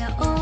Oh. own